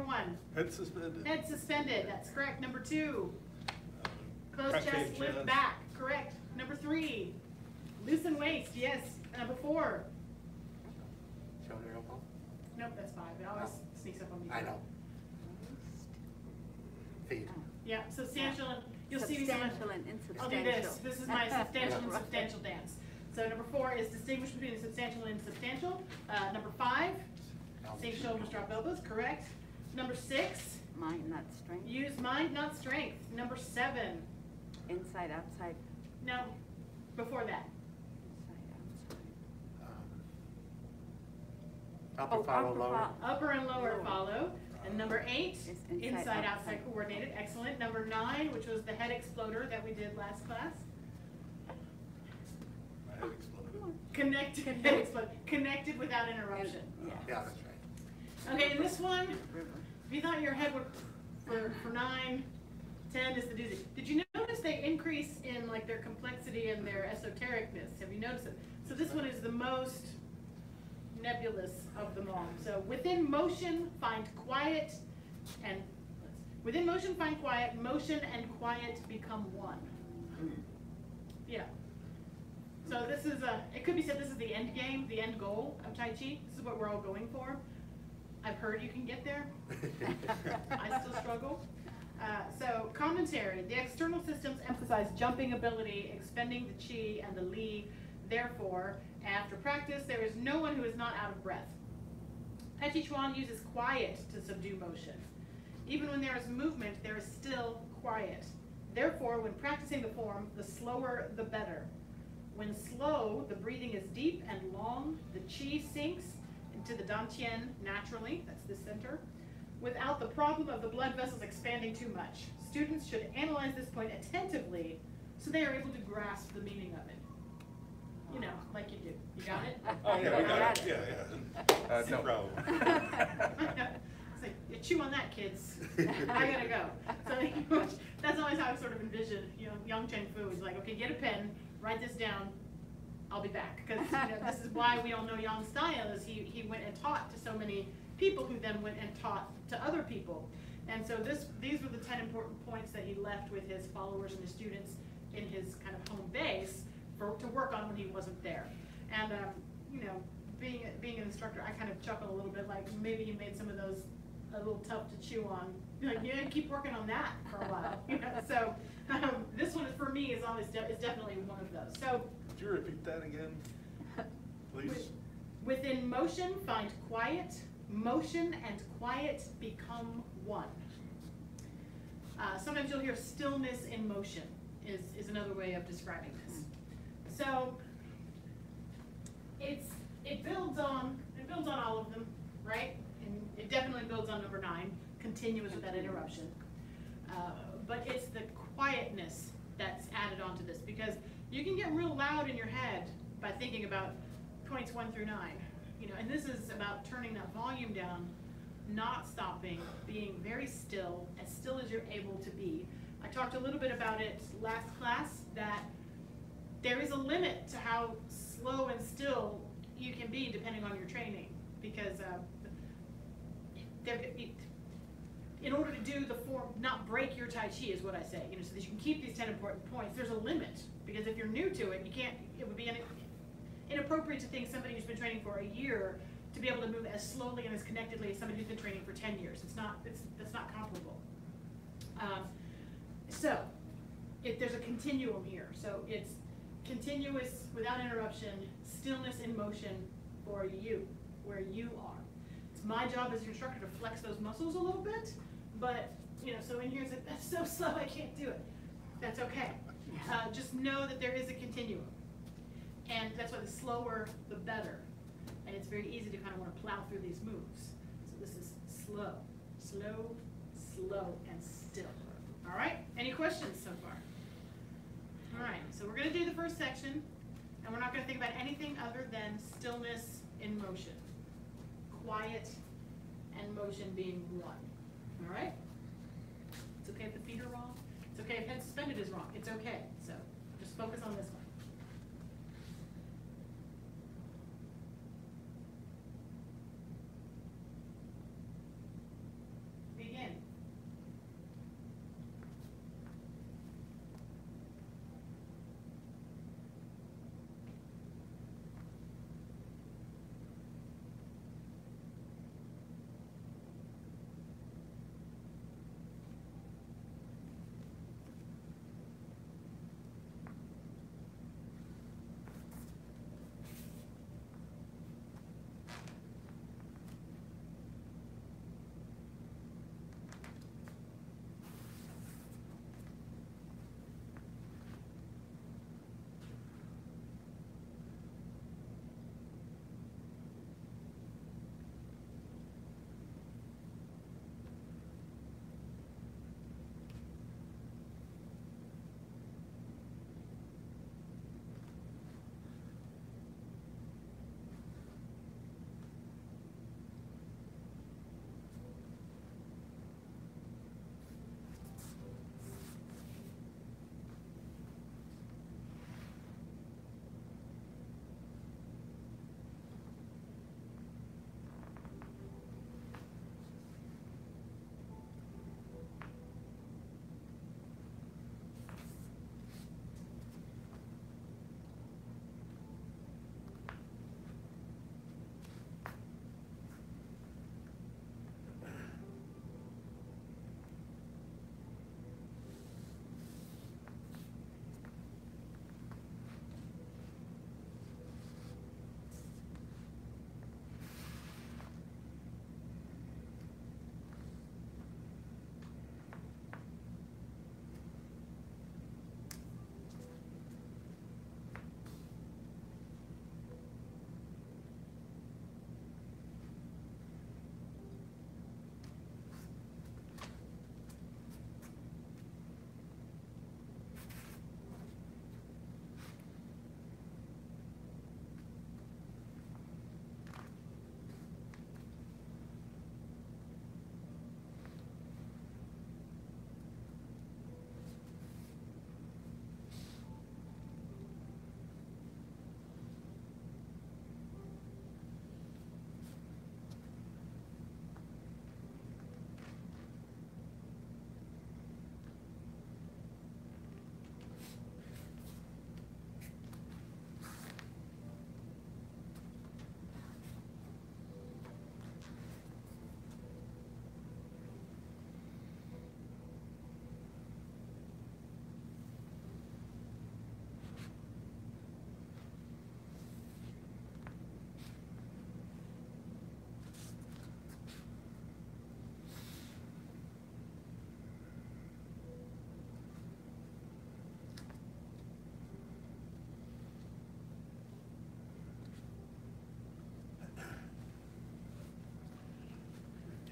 number one. Head suspended. Head suspended, that's correct. Number two, closed Crack chest, lift yes. back, correct. Number three, loosen waist, yes. Number four, Shoulder elbow? nope, that's five, it always sneaks up on me. I know. Feet. Yeah, substantial, and you'll see me some. Substantial and I'll do this, this is my substantial and substantial dance. So number four is distinguish between substantial and insubstantial. Uh, number five, sink shoulders, drop elbows, correct. Number six, Mind, not strength. use mind, not strength. Number seven, Inside, outside, no, before that. inside, outside. Um, Oh, Upper follow, upper lower. Upper and lower Lower. follow. And number eight, Is inside, inside, outside outside. coordinated, excellent. Number nine, which was the head exploder that we did last class. My head exploded. Connected, head explode, connected without interruption. Yes. Yeah, that's right. Okay, and this one, if you thought your head would, for, for nine, ten is the doozy. Did you notice they increase in like their complexity and their esotericness? Have you noticed it? So this one is the most nebulous of them all. So within motion, find quiet and, within motion, find quiet, motion and quiet become one. Hmm. Yeah. So this is a, it could be said this is the end game, the end goal of Tai Chi. This is what we're all going for. I've heard you can get there. I still struggle. Uh, so commentary, the external systems emphasize jumping ability, expending the chi and the li. Therefore, after practice, there is no one who is not out of breath. Tai Chi Chuan uses quiet to subdue motion. Even when there is movement, there is still quiet. Therefore, when practicing the form, the slower the better. When slow, the breathing is deep and long, the chi sinks into the dantian naturally, that's the center, without the problem of the blood vessels expanding too much. Students should analyze this point attentively so they are able to grasp the meaning of it. You know, like you do. You got it? Oh, yeah, we got Got it, it. yeah, yeah. Uh, No no. problem. It's like, you chew on that, kids. I gotta go. So that's always how I sort of envision, you know, Yang Chengfu is like, okay, get a pen, write this down, I'll be back. Because you know, this is why we all know Yang style is he, he went and taught to so many people who then went and taught to other people. And so this, these were the ten important points that he left with his followers and his students in his kind of home base for, to work on when he wasn't there. And, um, you know, being, being an instructor, I kind of chuckle a little bit, like maybe he made some of those a little tough to chew on. Like, yeah, keep working on that for a while. You know, so um, this one for me is always de- is definitely one of those. So you repeat that again, please? within motion, find quiet. Motion and quiet become one. Uh, sometimes you'll hear stillness in motion is, is another way of describing this. So it's it builds on it builds on all of them, right? And it definitely builds on number nine, continuous without interruption. Uh, but it's the quietness that's added onto this because you can get real loud in your head by thinking about points one through nine. You know, and this is about turning that volume down, not stopping, being very still, as still as you're able to be. I talked a little bit about it last class that there is a limit to how slow and still you can be depending on your training because uh, there, in order to do the form, not break your Tai Chi is what I say, you know, so that you can keep these ten important points, there's a limit. Because if you're new to it, you can't, it would be inappropriate to think somebody who's been training for a year to be able to move as slowly and as connectedly as somebody who's been training for ten years. It's not, it's, that's not comparable. Um, so, if there's a continuum here, so it's continuous without interruption, stillness in motion for you, where you are. It's my job as an instructor to flex those muscles a little bit, but, you know, so in here, it's that's so slow, I can't do it. That's okay. Uh, just know that there is a continuum. And that's why the slower, the better. And it's very easy to kind of want to plow through these moves. So this is slow, slow, slow, and still. All right, any questions so far? All right, so we're gonna do the first section, and we're not gonna think about anything other than stillness in motion. Quiet and motion being one, all right? It's okay if the feet are wrong, it's okay if head suspended is wrong, it's okay, so just focus on this one.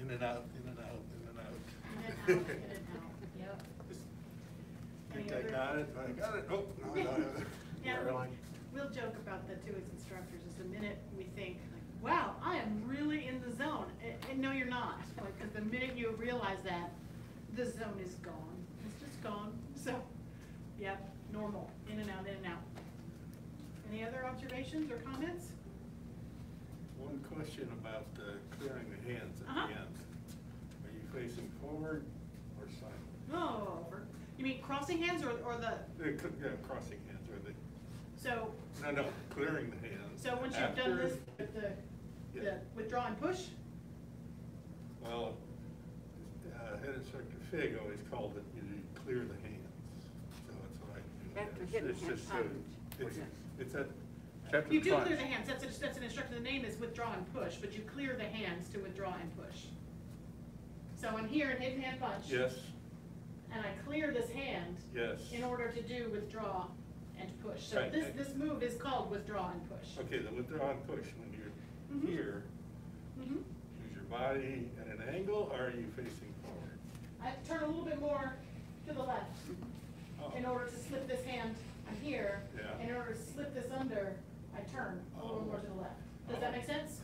In and out, in and out, in and out. In and out, in and out, yep. Just Any Think I other- got it, I got it, oh, no, I got it. Yeah, we- Caroline? we'll joke about that too as instructors, just the minute we think, like, wow, I am really in the zone, and, and no, you're not. Like, cause the minute you realize that, the zone is gone, it's just gone, so, yep, normal, in and out, in and out. Any other observations or comments? One question about uh, clearing the hands at Uh-huh. the end. Are you facing forward or side? Oh, for- you mean crossing hands or, or the, Yeah, crossing hands, or the, so, no, no, clearing the hands. so once you've done this, with the, the Yeah. withdraw and push? Well, uh, head instructor Fig always called it, you clear the hands, so that's what I do. After It's- hidden it's hand just a- It's, it's a chapter You do punch. clear the hands, that's, a- that's an instruction, the name is withdraw and push, but you clear the hands to withdraw and push. So I'm here in hidden hand punch. Yes, And I clear this hand yes. in order to do withdraw and push. So Right. this, this move is called withdraw and push. Okay, the withdraw and push, when you're here, Mhm. is your body at an angle, or are you facing forward? I turn a little bit more to the left Oh. in order to slip this hand, I'm here. Yeah. In order to slip this under, I turn a little Oh. more to the left. Does that make sense?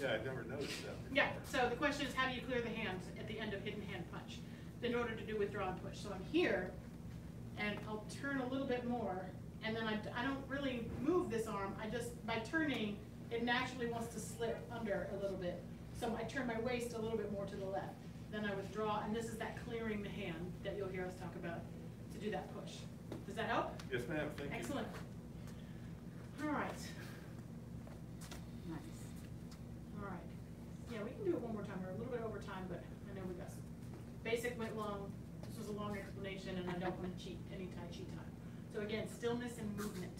Yeah, I never noticed that before. Yeah, so the question is how do you clear the hands at the end of hidden hand punch in order to do withdraw and push? So I'm here and I'll turn a little bit more and then I, I don't really move this arm, I just, by turning, it naturally wants to slip under a little bit. So I turn my waist a little bit more to the left. Then I withdraw and this is that clearing the hand that you'll hear us talk about to do that push. Does that help? Yes, ma'am, thank you. Excellent. All right. Nice. All right. Yeah, we can do it one more time. We're a little bit over time, but I know we got some. Basic went long. This was a long explanation and I don't want to cheat any Tai Chi time. So again, stillness and movement.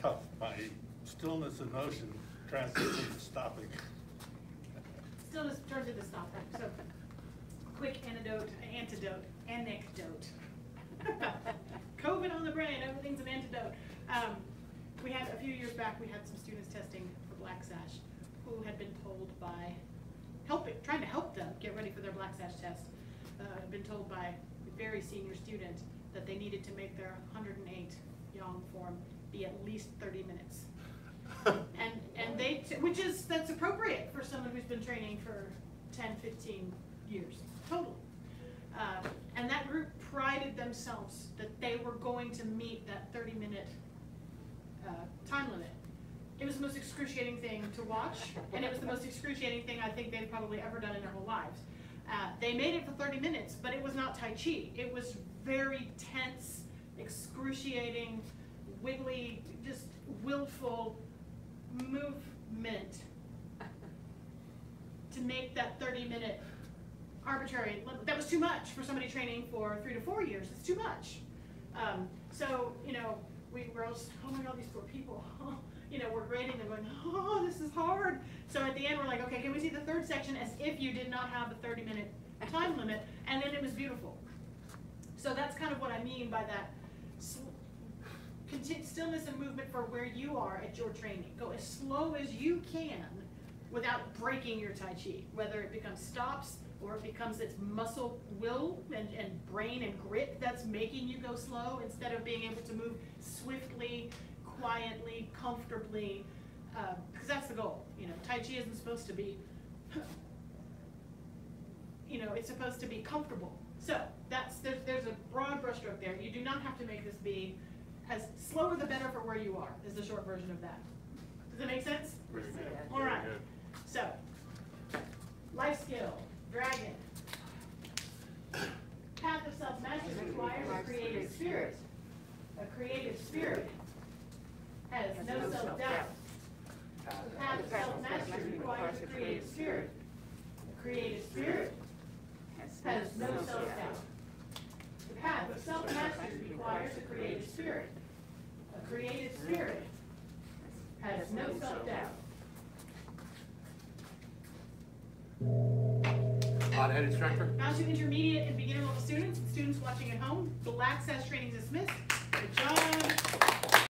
Tough, my stillness and motion transition to stopping. Still just turns into stopping, so, quick antidote, antidote, anecdote. COVID on the brain, everything's an antidote. Um, we had, a few years back, we had some students testing for Black Sash who had been told by, helping, trying to help them get ready for their Black Sash test, uh, had been told by a very senior student that they needed to make their hundred and eight Yang form be at least thirty minutes. And, and they, which is, that's appropriate for someone who's been training for 10, 15 years, total. Uh, And that group prided themselves that they were going to meet that thirty-minute time limit. It was the most excruciating thing to watch, and it was the most excruciating thing I think they've probably ever done in their whole lives. Uh, They made it for thirty minutes, but it was not Tai Chi. It was very tense, excruciating, wiggly, just willful movement to make that thirty-minute arbitrary, that was too much for somebody training for three to four years, it's too much. Um, so, you know, we were all just, oh my god, these poor people, you know, we're grading them going, oh, this is hard. So at the end, we're like, okay, can we see the third section as if you did not have a thirty-minute time limit, and then it was beautiful. So that's kind of what I mean by that sl- conti- stillness and movement for where you are at your training. Go as slow as you can without breaking your Tai Chi, whether it becomes stops or it becomes its muscle will and, and brain and grit that's making you go slow instead of being able to move swiftly, quietly, comfortably, uh, because that's the goal. You know, Tai Chi isn't supposed to be, you know, it's supposed to be comfortable. So that's there's there's a broad brushstroke there. You do not have to make this be as slower the better for where you are. Is the short version of that. Does that make sense? Very good, All very right. good. So, life skill, dragon. Path of self-mastery requires a creative spirit. A creative spirit has no self-doubt. The path of self-mastery requires a creative spirit. A creative spirit has no self-doubt. The path of self-mastery requires a creative spirit. A creative spirit has no self-doubt. Hot-head instructor? Now to intermediate and beginner level students, and students watching at home, Black Sash training is dismissed. Good job.